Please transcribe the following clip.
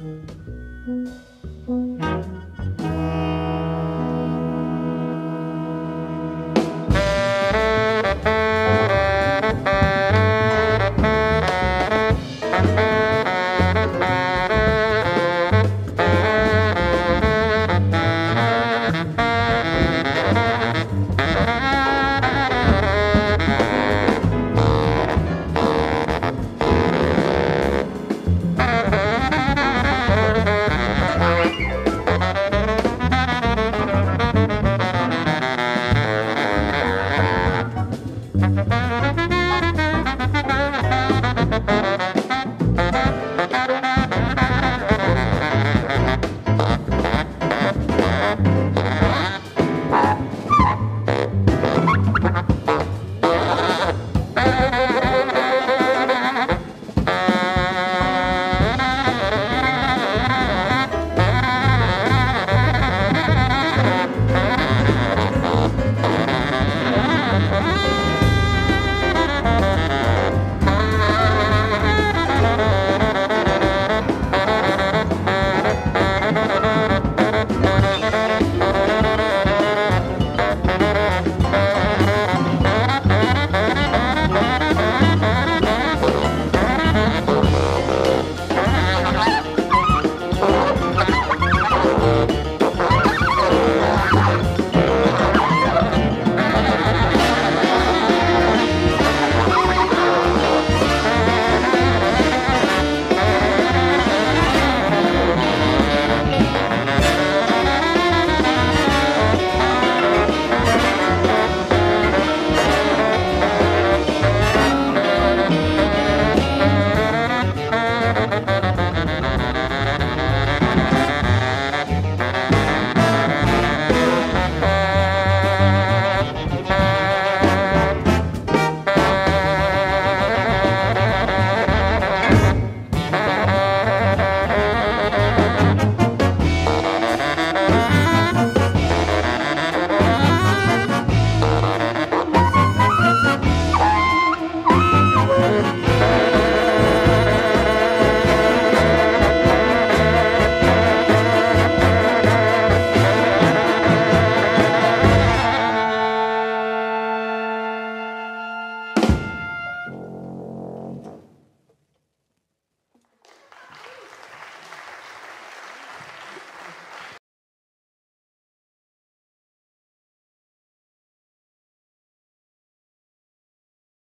Mm-hmm.